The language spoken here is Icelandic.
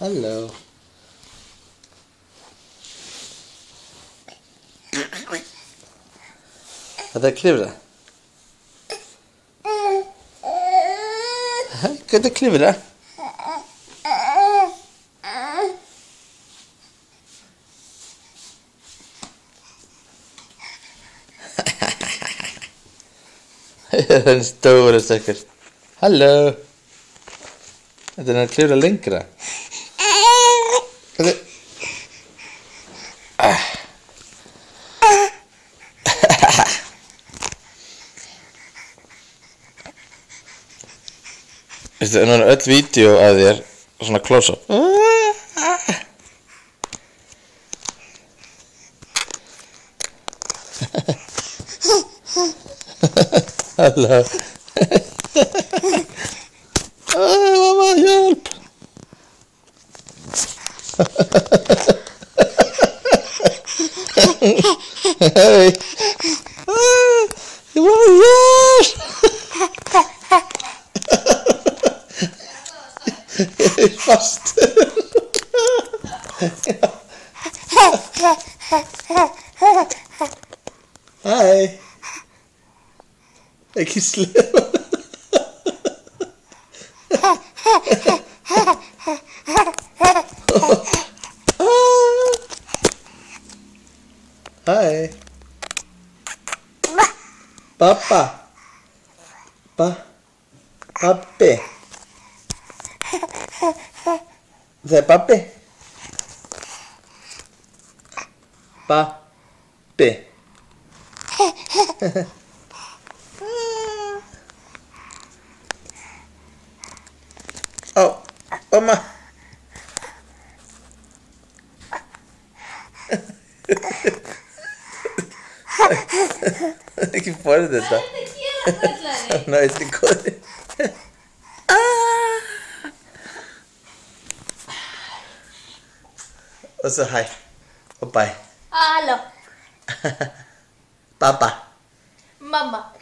Halló. Þetta er klifra. Hvað er klifra? Það er stóra stökkur. Halló. Þetta er að klifra lengra. Þetta er... Ah. Veistu, nú er öll vídeo að þér svona close-up. Halló. hey. Ah, you want yes! Fast. Hej. Jeg kan slet. Ah, é. Papá. Pa. Papé. Zé papé. Papé. oh, oh, my. Qué fuerte está. No, es que corre. What's a hi? Oh, bye. Hello. Papa. Mama.